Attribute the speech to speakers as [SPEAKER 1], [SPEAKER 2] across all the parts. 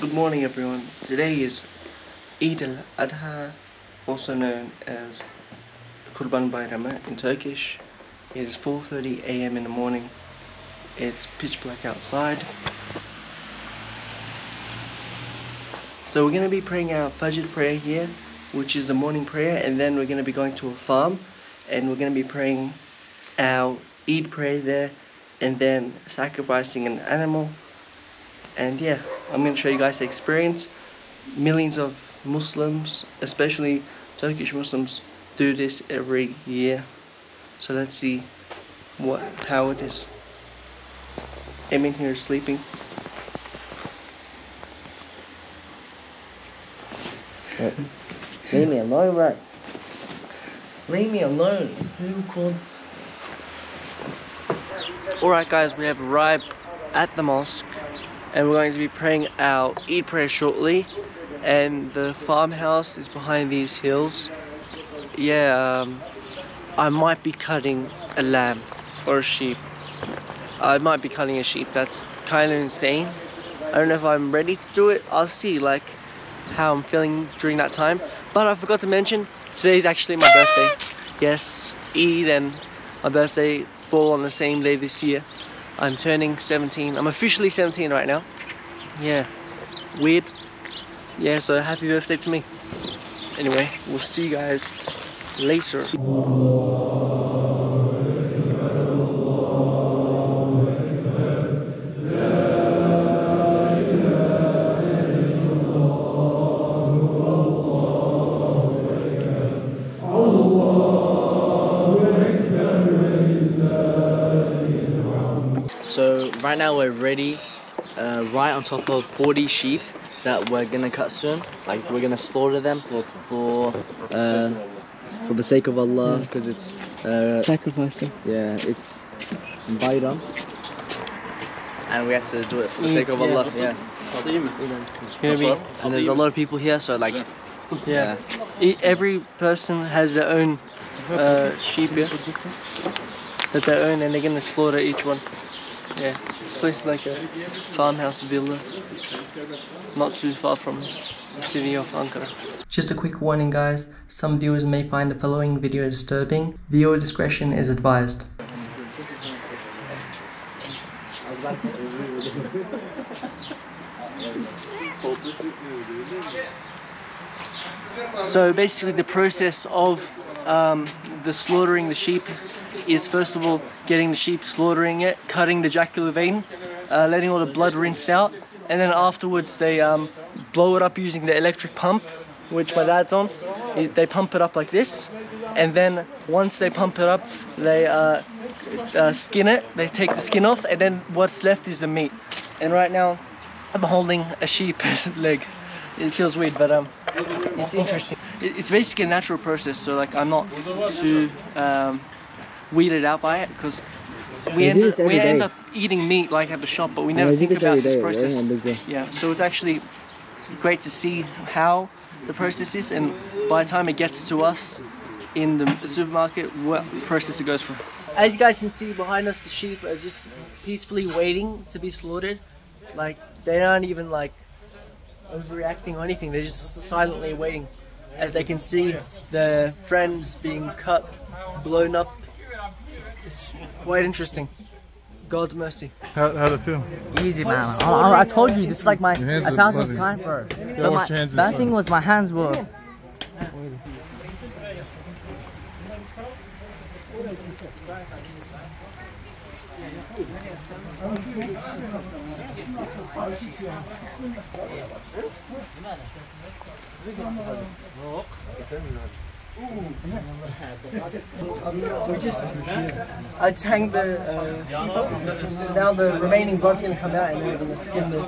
[SPEAKER 1] Good morning everyone. Today is Eid al-Adha, also known as Kurban Bayram in Turkish. It is 4.30 a.m. in the morning. It's pitch black outside. So we're going to be praying our Fajr prayer here, which is the morning prayer, and then we're going to be going to a farm, and we're going to be praying our Eid prayer there, and then sacrificing an animal. And yeah, I'm going to show you guys the experience. Millions of Muslims, especially Turkish Muslims, do this every year. So let's see what how it is. Emin here is sleeping.
[SPEAKER 2] Leave me alone, bro.
[SPEAKER 1] Leave me alone. Who called? Alright guys, we have arrived at the mosque and we're going to be praying our Eid prayer shortly and the farmhouse is behind these hills. Yeah, um, I might be cutting a lamb or a sheep. I might be cutting a sheep, that's kind of insane. I don't know if I'm ready to do it, I'll see like how I'm feeling during that time. But I forgot to mention, today's actually my birthday. Yes, Eid and my birthday fall on the same day this year. I'm turning 17. I'm officially 17 right now. Yeah, weird. Yeah, so happy birthday to me. Anyway, we'll see you guys later.
[SPEAKER 2] So right now we're ready, uh, right on top of 40 sheep that we're gonna cut soon. Like we're gonna slaughter them for for, uh, for the sake of Allah, because it's uh,
[SPEAKER 1] Sacrificing.
[SPEAKER 2] yeah, it's Bayram, and we have to do it for the
[SPEAKER 1] Mm,
[SPEAKER 2] sake of. Allah. Yeah.
[SPEAKER 1] Gonna
[SPEAKER 2] And there's a lot of people here, so like,
[SPEAKER 1] yeah. E- Every person has their own uh, sheep here that they own and they're gonna slaughter each one. Yeah, this place is like a farmhouse villa, not too far from the city of Ankara. Just a quick warning guys, some viewers may find the following video disturbing. Viewer discretion is advised. So basically the process of um, the slaughtering the sheep is first of all getting the sheep, slaughtering it, cutting the jugular vein, uh, letting all the blood rinse out, and then afterwards they um, blow it up using the electric pump, which my dad's on. They pump it up like this, and then once they pump it up, they uh, uh, skin it. They take the skin off, and then what's left is the meat. And right now, I'm holding a sheep's leg. It feels weird, but um, it's interesting. It's basically a natural process, so like I'm not too um, weirded out by it because we, end,
[SPEAKER 2] do
[SPEAKER 1] up, we end up eating meat like at the shop, but we never
[SPEAKER 2] I do
[SPEAKER 1] think about this
[SPEAKER 2] day,
[SPEAKER 1] process.
[SPEAKER 2] right? And big deal.
[SPEAKER 1] Yeah, so it's actually great to see how the process is, and by the time it gets to us in the supermarket, what process it goes through. As you guys can see behind us, the sheep are just peacefully waiting to be slaughtered. Like they're not even like overreacting or anything. They're just silently waiting. As they can see, the friends being cut, blown up. It's quite interesting. God's mercy.
[SPEAKER 3] How, how'd it feel?
[SPEAKER 4] Easy, man. I, I, I told you, this is like my a
[SPEAKER 3] are
[SPEAKER 4] thousandth
[SPEAKER 3] bloody.
[SPEAKER 4] time, bro. But my,
[SPEAKER 3] wash your hands
[SPEAKER 4] bad thing was my hands were.
[SPEAKER 1] We just, I just hang the uh, sheep. So now the remaining blood's gonna come out and then we're gonna skin the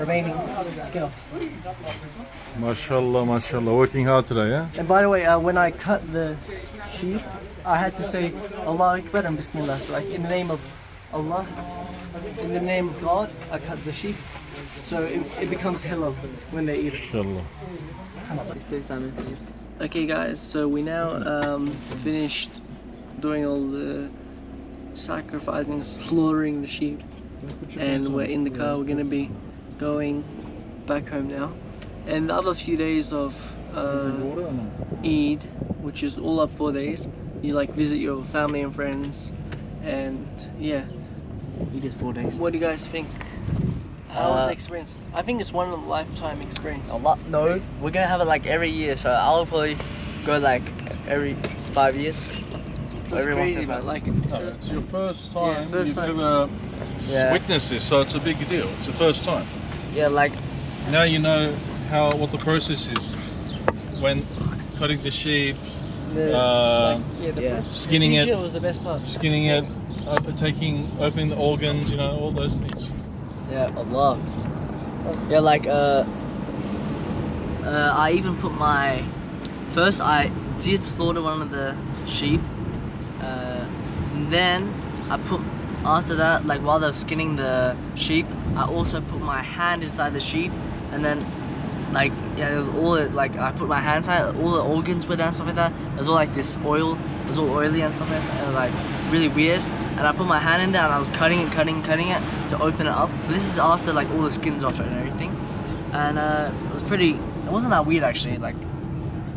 [SPEAKER 1] remaining skin off.
[SPEAKER 3] Mashallah, mashallah. Working hard today, yeah?
[SPEAKER 1] And by the way, uh, when I cut the sheep, I had to say Allah Akbar and Bismillah. So like in the name of Allah, in the name of God, I cut the sheep. So it, it becomes halal when they eat it.
[SPEAKER 3] Inshallah.
[SPEAKER 1] Okay guys, so we now um, finished doing all the sacrificing, slaughtering the sheep. And we're in the car, we're gonna be going back home now. And the other few days of uh,
[SPEAKER 3] Drink water or no?
[SPEAKER 1] Eid, which is all up four days, you like visit your family and friends, and yeah.
[SPEAKER 2] You just four days.
[SPEAKER 1] What do you guys think? How was
[SPEAKER 2] Uh,
[SPEAKER 1] the experience? I think it's one of a lifetime experience.
[SPEAKER 2] A lot? No, we're gonna have it like every year. So I'll probably go like every five years.
[SPEAKER 1] It's
[SPEAKER 2] every
[SPEAKER 1] crazy,
[SPEAKER 2] in a
[SPEAKER 1] but
[SPEAKER 2] while.
[SPEAKER 1] like,
[SPEAKER 3] No, it's your first time.
[SPEAKER 1] yeah, first
[SPEAKER 3] You've
[SPEAKER 1] time.
[SPEAKER 3] never
[SPEAKER 2] Yeah.
[SPEAKER 3] witnessed this, so it's a big deal. It's the first time.
[SPEAKER 2] Yeah, like
[SPEAKER 3] Now you know how what the process is when cutting the sheep,
[SPEAKER 1] the,
[SPEAKER 3] uh,
[SPEAKER 1] like, yeah, the
[SPEAKER 2] yeah.
[SPEAKER 1] pro-
[SPEAKER 3] skinning it.
[SPEAKER 1] was the best part.
[SPEAKER 3] skinning it, uh, taking, opening the organs, you know, all those things.
[SPEAKER 2] Yeah, a lot. Yeah, like uh, uh, I even put my first. I did slaughter one of the sheep. Uh, then I put after that, like while they were skinning the sheep, I also put my hand inside the sheep, and then like yeah, it was all like I put my hand inside, all the organs were there and stuff like that. It was all like this oil, it was all oily and stuff like that, and like really weird. And I put my hand in there and I was cutting it, cutting, cutting it to open it up. But this is after like all the skins off it and everything, and uh, it was pretty. It wasn't that weird actually. Like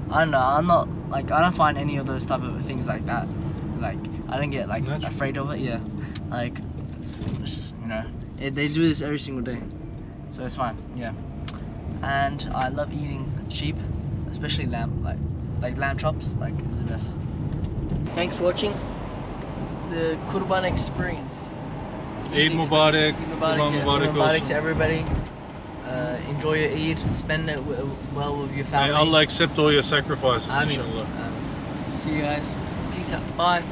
[SPEAKER 2] I don't know, I'm not like I don't find any of those type of things like that. Like I didn't get like afraid of it. Yeah, like it's just you know it, they do this every single day, so it's fine. Yeah, and I love eating sheep, especially lamb. Like like lamb chops. Like is the best.
[SPEAKER 1] Thanks for watching the Kurban experience.
[SPEAKER 3] Eid Mubarak,
[SPEAKER 1] Mubarak,
[SPEAKER 3] Kurban. Mubarak
[SPEAKER 2] Mubarak
[SPEAKER 3] olsun.
[SPEAKER 2] to everybody. Uh, enjoy your Eid. Spend it w- well with your family. May.
[SPEAKER 3] Allah accept all your sacrifices,
[SPEAKER 2] Ameen.
[SPEAKER 3] inshallah.
[SPEAKER 2] Ameen.
[SPEAKER 1] See you guys. Peace out. Bye.